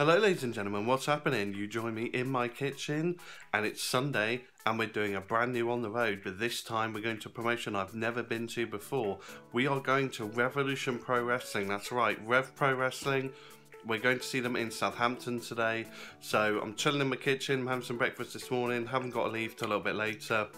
Hello, ladies and gentlemen, what's happening? You join me in my kitchen, and it's Sunday, and we're doing a brand new on the road, but this time we're going to a promotion I've never been to before. We are going to Revolution Pro Wrestling, that's right, Rev Pro Wrestling. We're going to see them in Southampton today, so I'm chilling in my kitchen, having some breakfast this morning, haven't got to leave till a little bit later.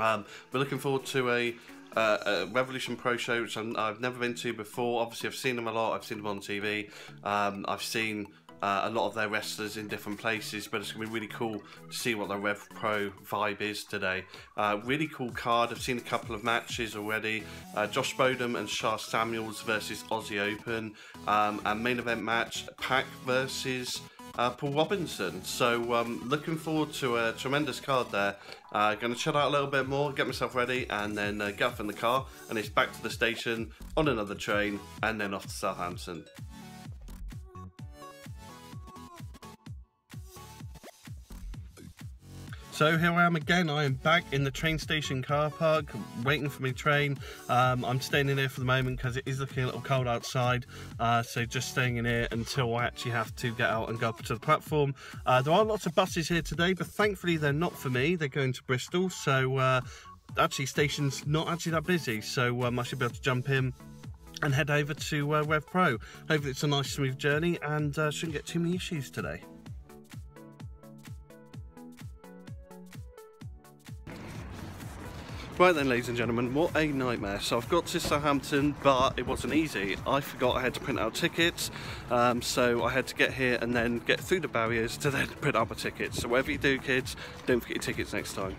Um, we're looking forward to a uh, Revolution Pro show, which i have never been to before. Obviously, I've seen them a lot. I've seen them on TV. Um, I've seen uh, a lot of their wrestlers in different places, but it's going to be really cool to see what the Rev Pro vibe is today. Uh, really cool card. I've seen a couple of matches already. Uh, Josh Bodom and Sha Samuels versus Aussie Open, um, and main event match Pac versus. Uh, Paul Robinson. So um, looking forward to a tremendous card there. Uh, going to chill out a little bit more, get myself ready, and then uh, get off in the car, and it's back to the station on another train, and then off to Southampton. So here I am again, I am back in the train station car park, waiting for my train. Um, I'm staying in here for the moment because it is looking a little cold outside, uh, so just staying in here until I actually have to get out and go up to the platform. Uh, there are lots of buses here today, but thankfully they're not for me, they're going to Bristol, so uh, actually station's not actually that busy, so um, I should be able to jump in and head over to uh, Rev Pro. Hopefully it's a nice smooth journey and uh, shouldn't get too many issues today. Right then ladies and gentlemen, what a nightmare. So I've got to Southampton but it wasn't easy. I forgot I had to print out tickets um, so I had to get here and then get through the barriers to then print out my tickets. So whatever you do kids, don't forget your tickets next time.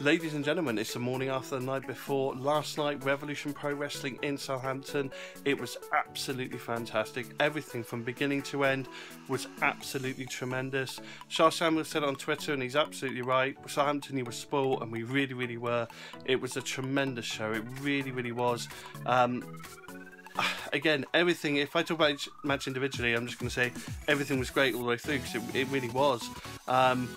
Ladies and gentlemen, it's the morning after the night before. Last night, Revolution Pro Wrestling in Southampton. It was absolutely fantastic. Everything from beginning to end was absolutely tremendous. Sha Samuel said on Twitter, and he's absolutely right. Southampton, he was spoiled, and we really, really were. It was a tremendous show. It really, really was. Um, again, everything, if I talk about each match individually, I'm just going to say everything was great all the way through because it, it, really was. Um,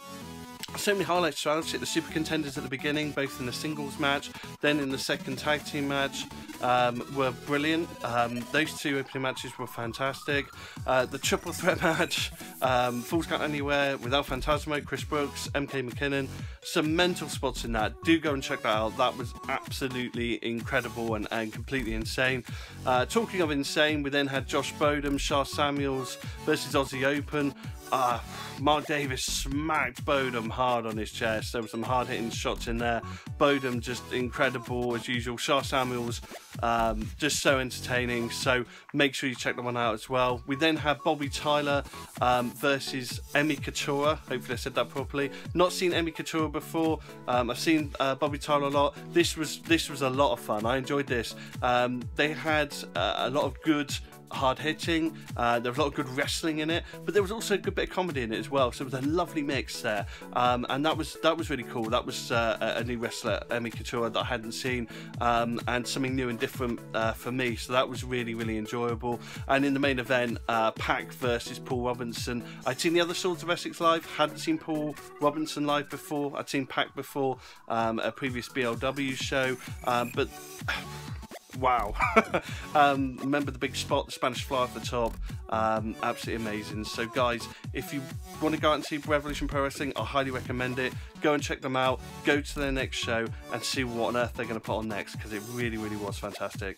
so many highlights throughout it. The super contenders at the beginning, both in the singles match, then in the second tag team match, um, were brilliant. Um, those two opening matches were fantastic. Uh, the triple threat match, um, Falls Count Anywhere with El Phantasmo, Chris Brookes, MK McKinnon, some mental spots in that. Do go and check that out. That was absolutely incredible and, and completely insane. Uh, talking of insane, we then had Josh Bodom, Sha Samuels versus Aussie Open. Uh, Mark Davis smacked Bodom hard on his chest. There were some hard hitting shots in there. Bodom just incredible as usual. Sha Samuels um, just so entertaining. So make sure you check that one out as well. We then have Bobbi Tyler um, versus Emi Katura. Hopefully I said that properly. Not seen Emi Katura before. Um, I've seen uh, Bobbi Tyler a lot. This was this was a lot of fun. I enjoyed this. Um, they had uh, a lot of good hard hitting. Uh, there was a lot of good wrestling in it, but there was also a good bit of comedy in it as well. So it was a lovely mix there, um, and that was that was really cool. That was uh, a new wrestler, Emi Couture, that I hadn't seen, um, and something new and different uh, for me. So that was really really enjoyable. And in the main event, uh, Pac versus Paul Robinson. I'd seen the other Swords of Essex live, hadn't seen Paul Robinson live before. I'd seen Pac before um, a previous BLW show, um, but wow. um, remember the big spot, the Spanish fly at the top. Um, absolutely amazing. So, guys, if you want to go out and see Revolution Pro Wrestling, I highly recommend it. Go and check them out. Go to their next show and see what on earth they're going to put on next because it really, really was fantastic.